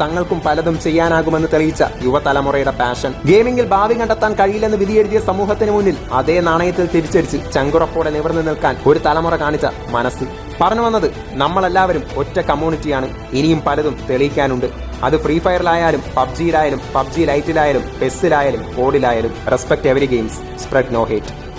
തങ്ങൾക്കും പലതും ചെയ്യാനാകുമെന്ന് തെളിയിച്ച യുവതലമുറയുടെ പാഷൻ ഗെയിമിംഗിൽ ഭാവി കണ്ടെത്താൻ കഴിയില്ലെന്ന് വിധിയെഴുതിയ സമൂഹത്തിന് മുന്നിൽ അതേ നാണയത്തിൽ തിരിച്ചടിച്ച് ചങ്കുറപ്പോടെ നിവർന്നു നിൽക്കാൻ ഒരു തലമുറ കാണിച്ച മനസ്സ്. പറഞ്ഞു വന്നത് നമ്മളെല്ലാവരും ഒറ്റ കമ്മ്യൂണിറ്റിയാണ് ഇനിയും പലതും തെളിയിക്കാനുണ്ട്. അത് ഫ്രീ ഫയറിലായാലും പബ്ജിയിലായാലും പബ്ജി ലൈറ്റിലായാലും പെസ്സിലായാലും കോഡിലായാലും respect every games spread no hate